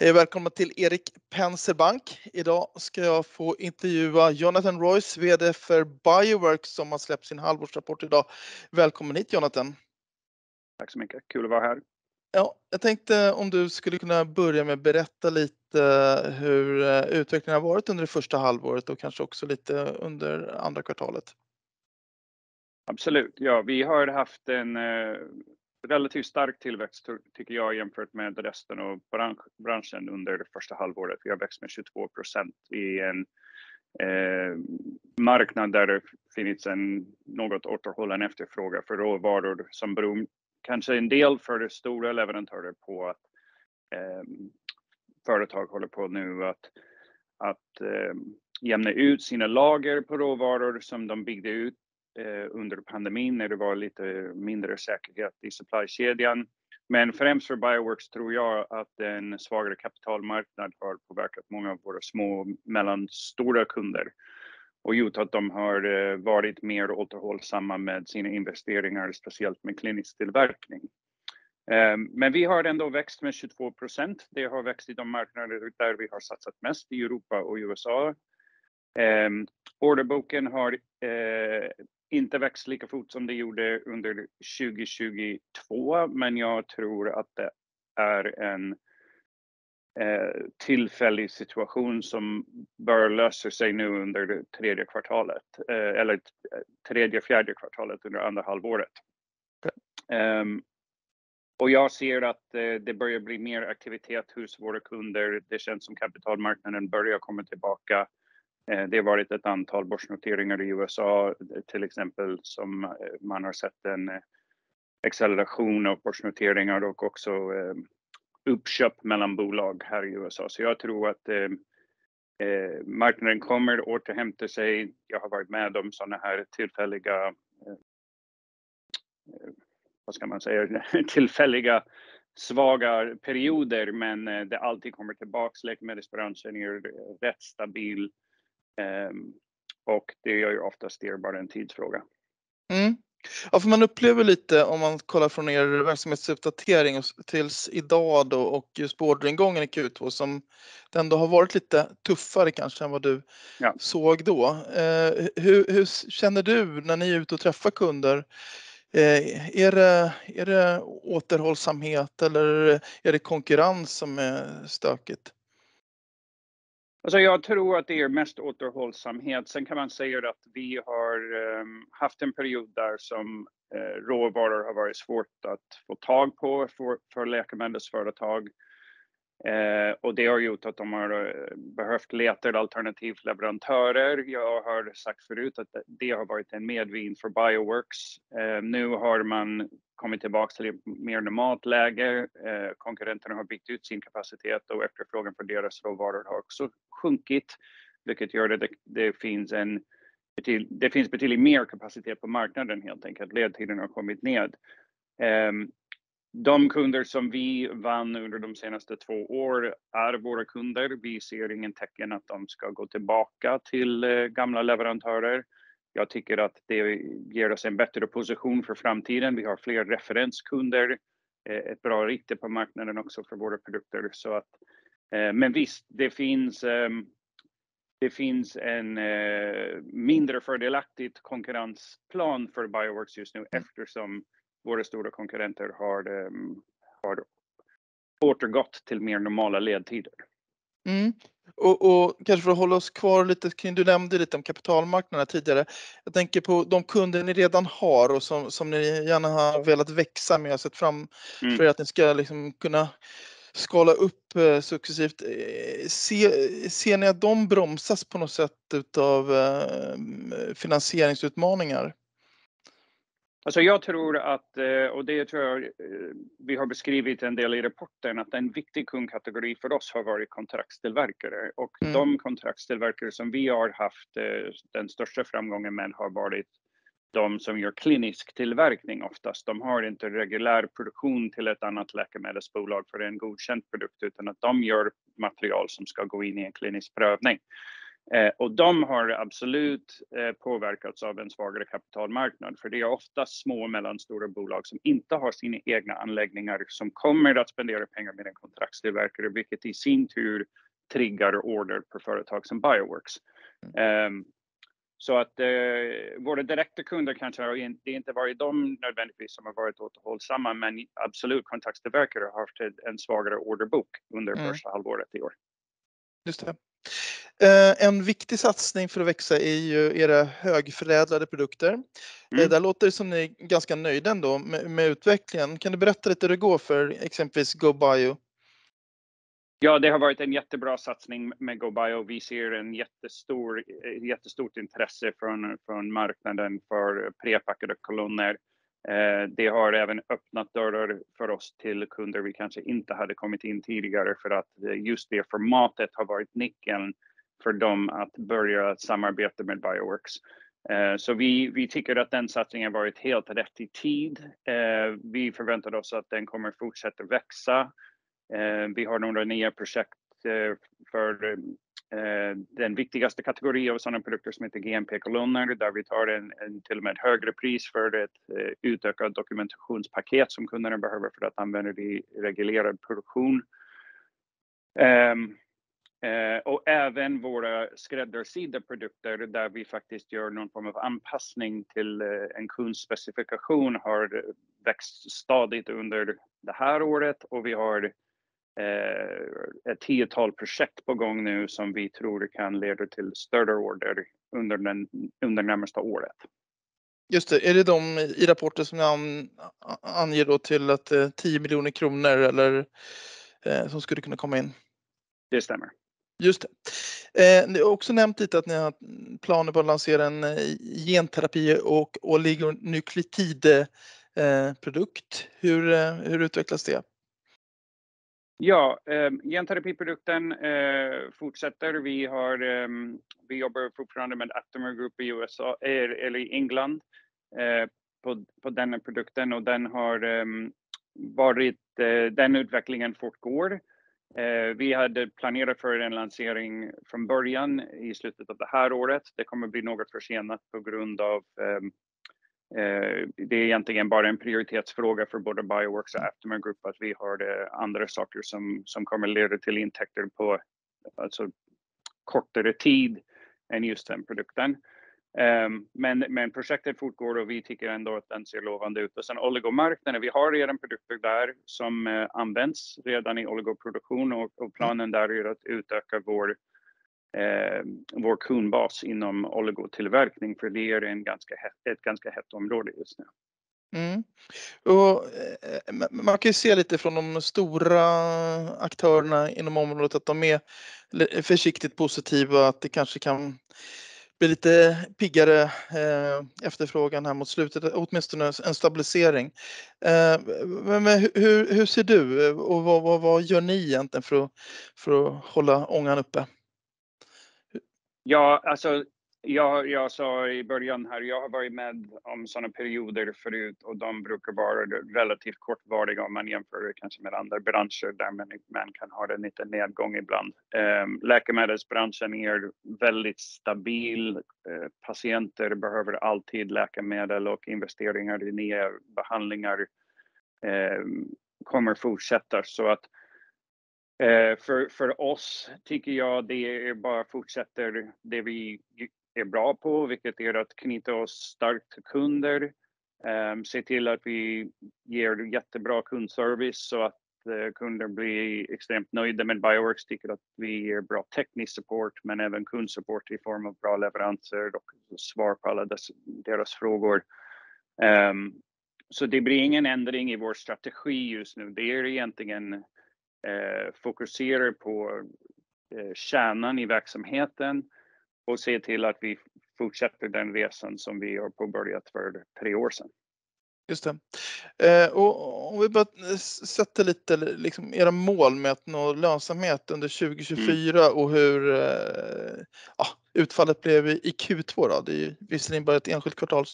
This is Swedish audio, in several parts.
Hej och välkomna till Erik Penser Bank. Idag ska jag få intervjua Jonathan Royce, VD för Bioworks som har släppt sin halvårsrapport idag. Välkommen hit Jonathan. Tack så mycket, kul att vara här. Ja, jag tänkte om du skulle kunna börja med att berätta lite hur utvecklingen har varit under det första halvåret och kanske också lite under andra kvartalet. Absolut. Ja, vi har haft en relativt stark tillväxt tycker jag jämfört med resten av branschen under det första halvåret. Vi har växt med 22 procent i en eh, marknad där det finns en något återhållen efterfrågan för råvaror som beror kanske en del för de stora leverantörer på att eh, företag håller på nu att eh, jämna ut sina lager på råvaror som de byggde ut Eh, under pandemin när det var lite mindre säkerhet i supplykedjan. Men Främst för Bioworks tror jag att en svagare kapitalmarknad har påverkat många av våra små och mellanstora kunder och gjort att de har eh, varit mer återhållsamma med sina investeringar, speciellt med klinisk tillverkning. Eh, men Vi har ändå växt med 22 procent. Det har växt i de marknader där vi har satsat mest i Europa och USA. Orderboken har inte växt lika fort som det gjorde under 2022, men jag tror att det är en tillfällig situation som bör lösa sig nu under det tredje kvartalet, eller tredje, fjärde kvartalet under andra halvåret. Jag ser att det börjar bli mer aktivitet hos våra kunder. Det känns som kapitalmarknaden börjar komma tillbaka. Eh, det har varit ett antal börsnoteringar i USA, eh, till exempel, som eh, man har sett en acceleration av börsnoteringar och också uppköp mellan bolag här i USA. Så Jag tror att marknaden kommer återhämta sig. Jag har varit med om sådana här tillfälliga, vad ska man säga, tillfälliga svaga perioder, men det alltid kommer tillbaka. Läkemedelsbranschen är rätt stabil och det gör ju oftast det bara en tidsfråga. Ja, för man upplever lite om man kollar från er verksamhetsuppdatering tills idag då och just på orderingången i Q2 som det ändå har varit lite tuffare kanske än vad du såg då. Hur känner du när ni är ute och träffar kunder? Är det återhållsamhet eller är det konkurrens som är stökigt? Alltså, jag tror att det är mest återhållsamhet. Sen Kan man säga att vi har ehm, haft en period där som eh, råvaror har varit svårt att få tag på för läkemedelsföretag. Eh, det har gjort att de har eh, behövt leta alternativleverantörer. Jag har sagt förut att det har varit en medvind för Bioworks. Eh, nu har man kommit tillbaka till ett mer normalt läge. Konkurrenterna har byggt ut sin kapacitet och efterfrågan på deras råvaror har också sjunkit, vilket gör att det finns betydligt mer kapacitet på marknaden helt enkelt. Ledtiden har kommit ned. Ehm, de kunder som vi vann under de senaste 2 år är våra kunder. Vi ser ingen tecken att de ska gå tillbaka till gamla leverantörer. Jag tycker att det ger oss en bättre position för framtiden. Vi har fler referenskunder, ett bra rykte på marknaden också för våra produkter. Visst, det finns en mindre fördelaktigt konkurrensplan för Bioworks just nu eftersom våra stora konkurrenter har återgått till mer normala ledtider. Kanske för att hålla oss kvar lite kring, du nämnde lite om kapitalmarknaden tidigare. Jag tänker på de kunder ni redan har och som ni gärna har velat växa med och sett fram för att ni ska liksom kunna skala upp successivt. Ser ni att de bromsas på något sätt utav finansieringsutmaningar? Jag tror att, och det tror jag vi har beskrivit en del i rapporten, att en viktig kundkategori för oss har varit kontraktstillverkare. De kontraktstillverkare som vi har haft den största framgången med har varit de som gör klinisk tillverkning oftast. De har inte reguljär produktion till ett annat läkemedelsbolag för en godkänd produkt, utan att de gör material som ska gå in i en klinisk prövning. Eh, och de har absolut eh, påverkats av en svagare kapitalmarknad, för det är ofta små och mellanstora bolag som inte har sina egna anläggningar som kommer att spendera pengar med en kontraktstillverkare, vilket i sin tur triggar order på företag som Bioworks. Um, så att eh, våra direkta kunder kanske har in, det inte varit de nödvändigtvis som har varit återhållsamma, men absolut kontaktstillverkare har haft en svagare orderbok under mm. första halvåret i år. Just det. Eh, en viktig satsning för att växa är ju era högförädlade produkter. Eh, mm. Där låter det som ni är ganska nöjda ändå med, med utvecklingen. Kan du berätta lite hur det går för exempelvis GoBio? Ja, det har varit en jättebra satsning med GoBio. Vi ser en jättestor, jättestort intresse från, från marknaden för prepackade kolonner. Eh, det har även öppnat dörrar för oss till kunder vi kanske inte hade kommit in tidigare för att just det formatet har varit nyckeln för dem att börja samarbeta med Bioworks. Eh, så vi, vi tycker att den satsningen varit helt rätt i tid. Eh, vi förväntar oss att den kommer fortsätta växa. Eh, vi har några nya projekt för den viktigaste kategorin av sådana produkter som heter GMP-kolonner där vi tar en, en till och med högre pris för ett utökat dokumentationspaket som kunderna behöver för att använda det i reglerad produktion. Um, eh, och även våra skräddarsydda produkter där vi faktiskt gör någon form av anpassning till eh, en kundspecifikation har växt stadigt under det här året och vi har Eh, ett tiotal projekt på gång nu som vi tror kan leda till större order under, den, under närmaste året. Just det, är det de i rapporten som ni anger då till att 10 eh, miljoner kronor eller eh, som skulle kunna komma in? Det stämmer. Just det. Eh, ni har också nämnt lite att ni har planer på att lansera en eh, genterapi och oligonukleotid eh. Hur, eh, hur utvecklas det? Ja, eh, genterapiprodukten eh, fortsätter. Vi, har, eh, vi jobbar fortfarande med Atomer Group i USA, eller i England eh, på, på den produkten och den har ehm, varit, eh, den utvecklingen fortgår. Eh, vi hade planerat för en lansering från början i slutet av det här året. Det kommer bli något försenat på grund av ehm, Eh, det är egentligen bara en prioritetsfråga för både Bioworks och Afterman Group att vi har eh, andra saker som, som kommer leda till intäkter på alltså, kortare tid än just den produkten. Ehm, men, men projektet fortgår och vi tycker ändå att den ser lovande ut. Och sen oligomarknaden, vi har redan produkter där som eh, används redan i oligoproduktion och, och planen där är att utöka vår eh, vår kundbas inom oligotillverkning, för det är en ganska ett ganska hett område just nu. Mm. Och, eh, man kan ju se lite från de stora aktörerna inom området att de är försiktigt positiva, att det kanske kan blir lite piggare eh, efterfrågan här mot slutet, åtminstone en stabilisering. Eh, men, men hur, hur, ser du eh, och vad, vad, vad, gör ni egentligen för att, för att hålla ångan uppe? Ja, alltså jag, jag sa i början här, jag har varit med om sådana perioder förut och de brukar vara relativt kortvariga om man jämför kanske med andra branscher där man, man kan ha en liten nedgång ibland. Ehm, läkemedelsbranschen är väldigt stabil. Eh, patienter behöver alltid läkemedel och investeringar i nya behandlingar ehm, kommer fortsätta så att Eh, för, för oss tycker jag det är bara fortsätter det vi är bra på, vilket är att knyta oss starkt till kunder, ehm, se till att vi ger jättebra kundservice så att eh, kunder blir extremt nöjda med Bioworks, tycker att vi ger bra teknisk support men även kundsupport i form av bra leveranser och svar på alla dess, deras frågor. Um, så det blir ingen ändring i vår strategi just nu. Det är egentligen eh, fokuserar på eh, kärnan i verksamheten och se till att vi fortsätter den resan som vi har påbörjat för tre år sedan. Just det. Eh, och om vi bara sätter lite liksom, era mål med att nå lönsamhet under 2024 mm. och hur eh, ja, utfallet blev i Q2 då. Det är ju visserligen bara ett enskilt kvartal.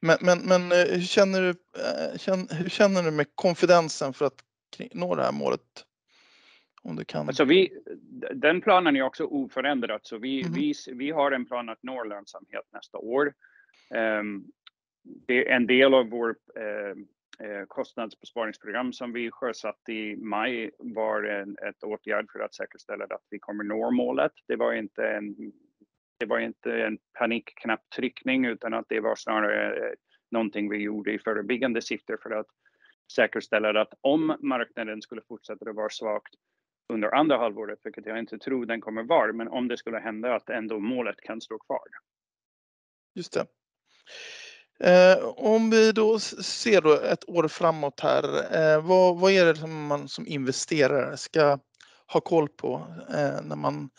Men, men, men eh, hur, känner du, eh, känner, hur känner du med konfidensen för att nå det här målet Om du kan. Alltså vi, den planen är också oförändrad, så vi, mm. vi, vi har en plan att nå lönsamhet nästa år. Um, det är en del av vår uh, kostnadsbesparingsprogram som vi sjösatt i maj var en ett åtgärd för att säkerställa att vi kommer nå målet. Det var inte en, det var inte en panikknapptryckning utan att det var snarare någonting vi gjorde i förebyggande syfte för att säkerställa att om marknaden skulle fortsätta att vara svagt under andra halvåret, vilket jag inte tror den kommer vara, men om det skulle hända att ändå målet kan stå kvar. Just det. Eh, om vi då ser då ett år framåt här, eh, vad, vad är det som man som investerare ska ha koll på eh, när man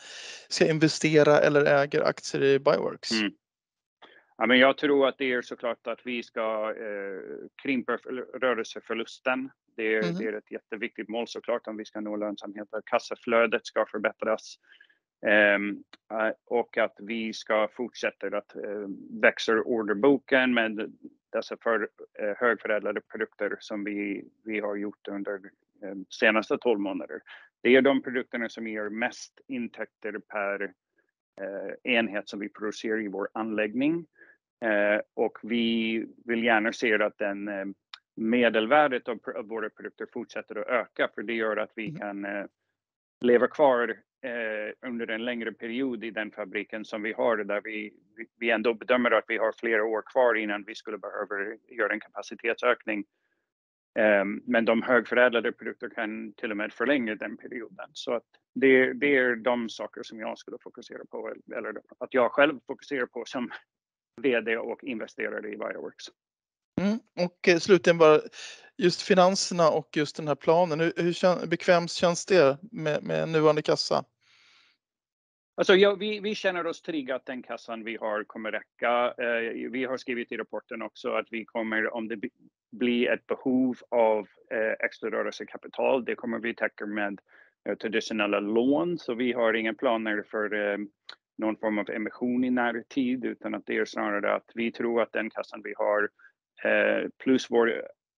ska investera eller äger aktier i Bioworks? Mm. Ja, men jag tror att det är såklart att vi ska eh, krympa rörelseförlusten. Det är, mm. det är ett jätteviktigt mål såklart om vi ska nå lönsamhet. Kassaflödet ska förbättras um, och att vi ska fortsätta att uh, växa orderboken med dessa för, uh, högförädlade produkter som vi, vi har gjort under um, senaste 12 månader. Det är de produkterna som ger mest intäkter per uh, enhet som vi producerar i vår anläggning. Eh, och vi vill gärna se att den eh, medelvärdet av, av våra produkter fortsätter att öka för det gör att vi mm. kan eh, leva kvar under en längre period i den fabriken som vi har där vi, vi ändå bedömer att vi har flera år kvar innan vi skulle behöva göra en kapacitetsökning. Ehm, men de högförädlade produkter kan till och med förlänga den perioden. Så att det, det är de saker som jag skulle fokusera på, eller att jag själv fokuserar på som VD och investerare i Bioworks. Mm. Och eh, slutligen bara just finanserna och just den här planen. Hur, hur bekvämt känns det med, med nuvarande kassa? Alltså, ja, vi, vi känner oss trygga att den kassan vi har kommer räcka. Eh, vi har skrivit i rapporten också att vi kommer, om det blir ett behov av eh, extra rörelsekapital, det kommer vi täcka med eh, traditionella lån. Så vi har inga planer för eh, någon form av emission i närtid utan att det är snarare att vi tror att den kassan vi har eh, plus vår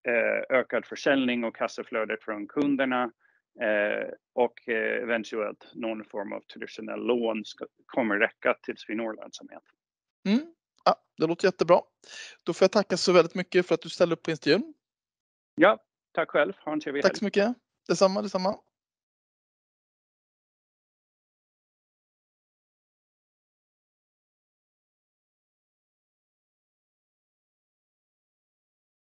eh, ökad försäljning och kassaflödet från kunderna eh, och eventuellt någon form av traditionell lån ska, kommer räcka tills vi når lönsamhet. Mm. Ja, det låter jättebra. Då får jag tacka så väldigt mycket för att du ställde upp på intervjun. Ja, tack själv. Ha en trevlig Tack så mycket. Detsamma, detsamma.